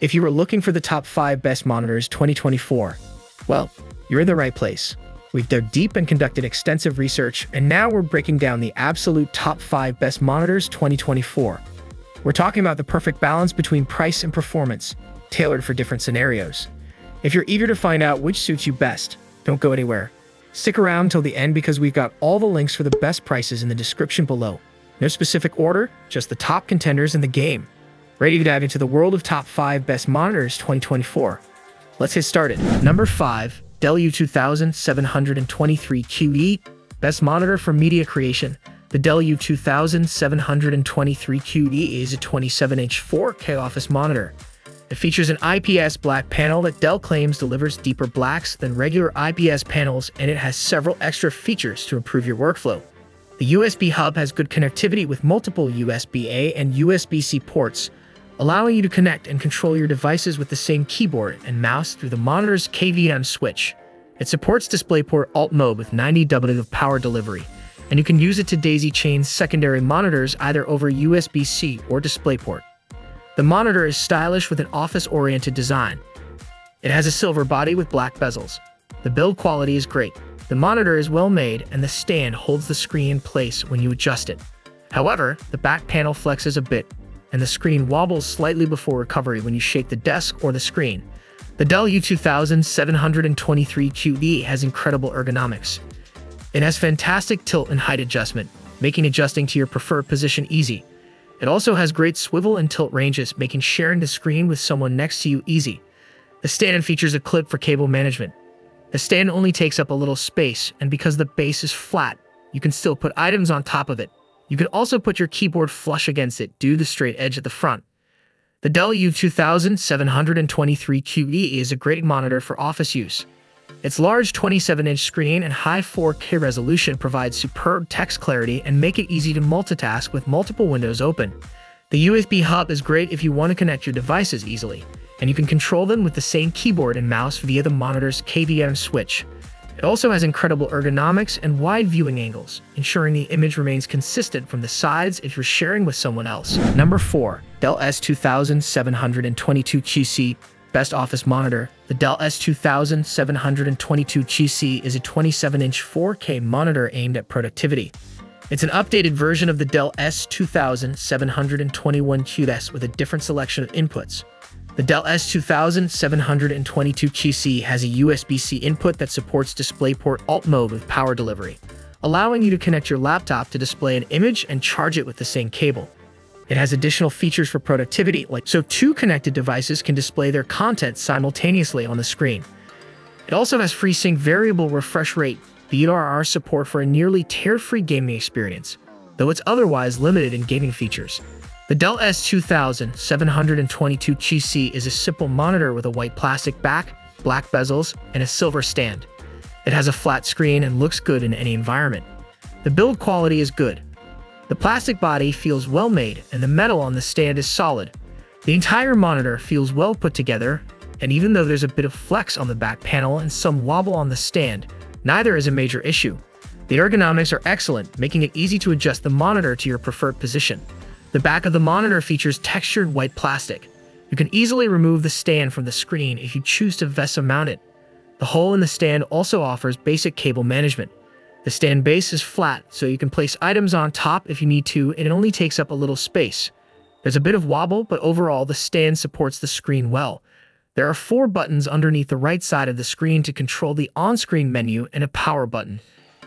If you were looking for the top 5 best monitors 2024, well, you're in the right place. We've dug deep and conducted extensive research, and now we're breaking down the absolute top 5 best monitors 2024. We're talking about the perfect balance between price and performance, tailored for different scenarios. If you're eager to find out which suits you best, don't go anywhere. Stick around till the end because we've got all the links for the best prices in the description below. No specific order, just the top contenders in the game. Ready to dive into the world of top 5 best monitors 2024? Let's get started. Number 5, Dell U2000 723QE, best monitor for media creation. The Dell U2723QE is a 27-inch 4K office monitor. It features an IPS black panel that Dell claims delivers deeper blacks than regular IPS panels, and it has several extra features to improve your workflow. The USB hub has good connectivity with multiple USB-A and USB-C ports, allowing you to connect and control your devices with the same keyboard and mouse through the monitor's KVM switch. It supports DisplayPort Alt mode with 90W of power delivery, and you can use it to daisy chain secondary monitors either over USB-C or DisplayPort. The monitor is stylish with an office-oriented design. It has a silver body with black bezels. The build quality is great. The monitor is well made and the stand holds the screen in place when you adjust it. However, the back panel flexes a bit and the screen wobbles slightly before recovery when you shake the desk or the screen. The Dell U2723QE has incredible ergonomics. It has fantastic tilt and height adjustment, making adjusting to your preferred position easy. It also has great swivel and tilt ranges, making sharing the screen with someone next to you easy. The stand features a clip for cable management. The stand only takes up a little space, and because the base is flat, you can still put items on top of it. You can also put your keyboard flush against it due to the straight edge at the front. The Dell U2723QE is a great monitor for office use. Its large 27-inch screen and high 4K resolution provide superb text clarity and make it easy to multitask with multiple windows open. The USB hub is great if you want to connect your devices easily, and you can control them with the same keyboard and mouse via the monitor's KVM switch. It also has incredible ergonomics and wide viewing angles, ensuring the image remains consistent from the sides if you're sharing with someone else. Number 4. Dell S2722QC Best Office Monitor The Dell S2722QC is a 27-inch 4K monitor aimed at productivity. It's an updated version of the Dell S2721QS with a different selection of inputs, the Dell S2722QC has a USB-C input that supports DisplayPort Alt mode with power delivery, allowing you to connect your laptop to display an image and charge it with the same cable. It has additional features for productivity, like so two connected devices can display their content simultaneously on the screen. It also has FreeSync variable refresh rate, VRR support for a nearly tear-free gaming experience, though it's otherwise limited in gaming features. The Dell S2722QC is a simple monitor with a white plastic back, black bezels, and a silver stand. It has a flat screen and looks good in any environment. The build quality is good. The plastic body feels well made and the metal on the stand is solid. The entire monitor feels well put together, and even though there's a bit of flex on the back panel and some wobble on the stand, neither is a major issue. The ergonomics are excellent, making it easy to adjust the monitor to your preferred position. The back of the monitor features textured white plastic. You can easily remove the stand from the screen if you choose to VESA mount it. The hole in the stand also offers basic cable management. The stand base is flat, so you can place items on top if you need to, and it only takes up a little space. There's a bit of wobble, but overall the stand supports the screen well. There are four buttons underneath the right side of the screen to control the on-screen menu and a power button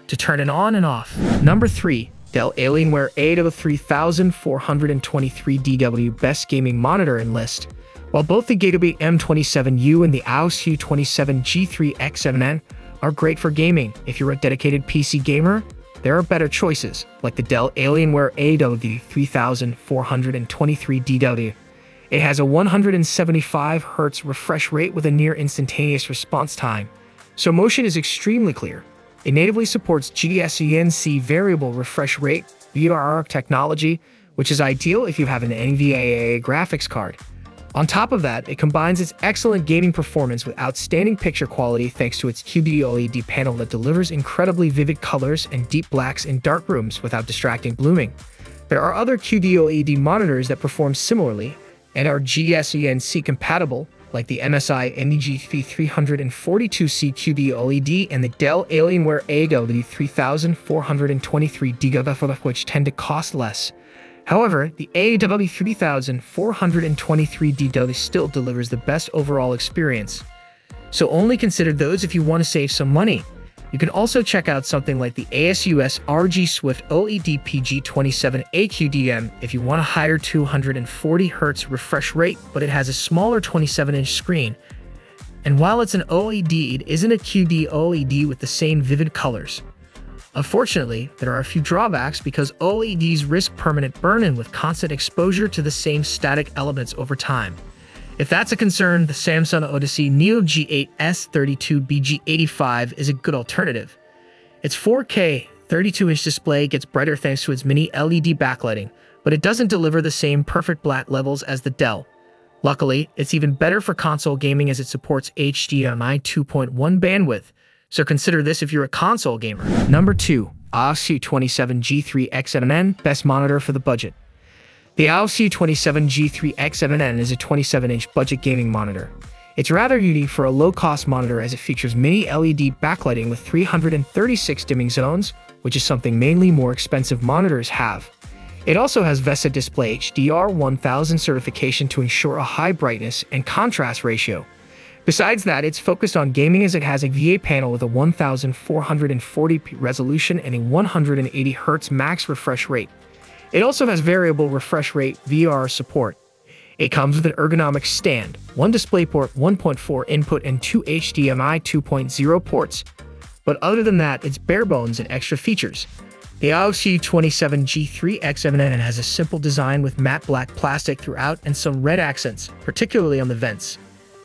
to turn it on and off. Number 3. Dell Alienware A3423DW Best Gaming Monitor and list. While both the Gigabyte M27U and the ASUS U27G3X7N are great for gaming, if you're a dedicated PC gamer, there are better choices, like the Dell Alienware AW3423DW. It has a 175Hz refresh rate with a near instantaneous response time, so motion is extremely clear. It natively supports G-SYNC variable refresh rate VRR technology, which is ideal if you have an NVIDIA graphics card. On top of that, it combines its excellent gaming performance with outstanding picture quality thanks to its QD-OLED panel that delivers incredibly vivid colors and deep blacks in dark rooms without distracting blooming. There are other QD-OLED monitors that perform similarly, and are G-SYNC compatible, like the MSI MEG342C QD OLED and the Dell Alienware AW3423D, which tend to cost less. However, the AW3423D still delivers the best overall experience. So only consider those if you want to save some money. You can also check out something like the ASUS ROG Swift OLED PG27 AQDM if you want a higher 240Hz refresh rate, but it has a smaller 27-inch screen. And while it's an OLED, it isn't a QD OLED with the same vivid colors. Unfortunately, there are a few drawbacks because OLEDs risk permanent burn-in with constant exposure to the same static elements over time. If that's a concern, the Samsung Odyssey Neo G8 S32 BG85 is a good alternative. Its 4K 32-inch display gets brighter thanks to its mini LED backlighting, but it doesn't deliver the same perfect black levels as the Dell. Luckily, it's even better for console gaming as it supports HDMI 2.1 bandwidth, so consider this if you're a console gamer. Number 2. AOC U27G3X7N Best Monitor for the Budget the AOC U27G3X7N is a 27-inch budget gaming monitor. It's rather unique for a low-cost monitor as it features mini LED backlighting with 336 dimming zones, which is something mainly more expensive monitors have. It also has VESA Display HDR 1000 certification to ensure a high brightness and contrast ratio. Besides that, it's focused on gaming as it has a VA panel with a 1440p resolution and a 180Hz max refresh rate. It also has variable refresh rate VR support. It comes with an ergonomic stand, one DisplayPort 1.4 input and two HDMI 2.0 ports. But other than that, it's bare bones and extra features. The AOC U27G3X7N has a simple design with matte black plastic throughout and some red accents, particularly on the vents.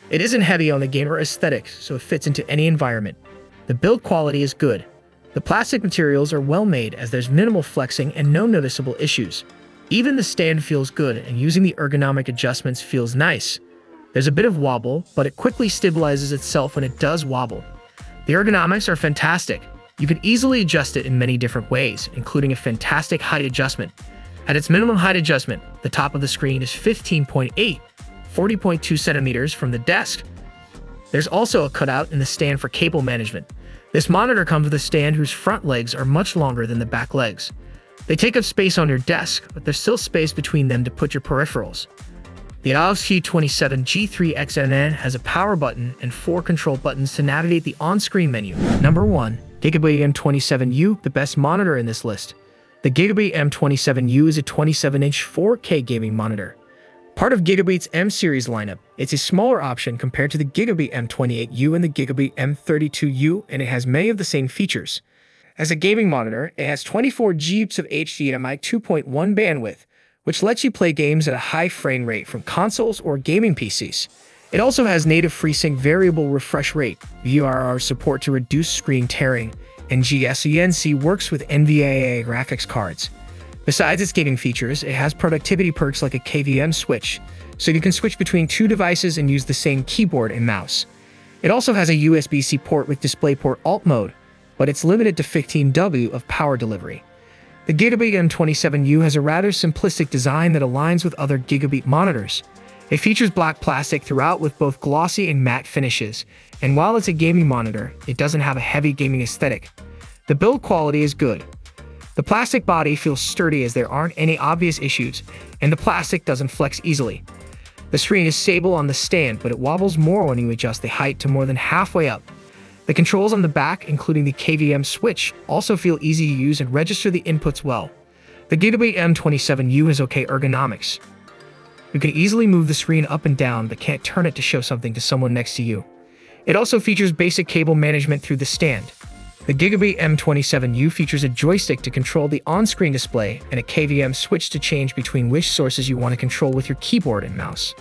It isn't heavy on the gamer aesthetic, so it fits into any environment. The build quality is good, the plastic materials are well made as there's minimal flexing and no noticeable issues. Even the stand feels good and using the ergonomic adjustments feels nice. There's a bit of wobble, but it quickly stabilizes itself when it does wobble. The ergonomics are fantastic. You can easily adjust it in many different ways, including a fantastic height adjustment. At its minimum height adjustment, the top of the screen is 15.8, 40.2 centimeters from the desk. There's also a cutout in the stand for cable management, this monitor comes with a stand whose front legs are much longer than the back legs. They take up space on your desk, but there's still space between them to put your peripherals. The AOC U27 G3XNN has a power button and four control buttons to navigate the on-screen menu. Number 1. Gigabyte M27U, the best monitor in this list. The Gigabyte M27U is a 27-inch 4K gaming monitor. Part of Gigabyte's M series lineup, it's a smaller option compared to the Gigabyte M28U and the Gigabyte M32U, and it has many of the same features. As a gaming monitor, it has 24 GBs of HDMI 2.1 bandwidth, which lets you play games at a high frame rate from consoles or gaming PCs. It also has native FreeSync variable refresh rate, VRR support to reduce screen tearing, and G-SYNC works with NVIDIA graphics cards. Besides its gaming features, it has productivity perks like a KVM switch, so you can switch between two devices and use the same keyboard and mouse. It also has a USB-C port with DisplayPort Alt mode, but it's limited to 15W of power delivery. The Gigabyte M27U has a rather simplistic design that aligns with other Gigabyte monitors. It features black plastic throughout with both glossy and matte finishes, and while it's a gaming monitor, it doesn't have a heavy gaming aesthetic. The build quality is good, the plastic body feels sturdy as there aren't any obvious issues, and the plastic doesn't flex easily. The screen is stable on the stand, but it wobbles more when you adjust the height to more than halfway up. The controls on the back, including the KVM switch, also feel easy to use and register the inputs well. The Gigabyte M27U has okay ergonomics. You can easily move the screen up and down but can't turn it to show something to someone next to you. It also features basic cable management through the stand. The Gigabyte M27U features a joystick to control the on-screen display and a KVM switch to change between which sources you want to control with your keyboard and mouse.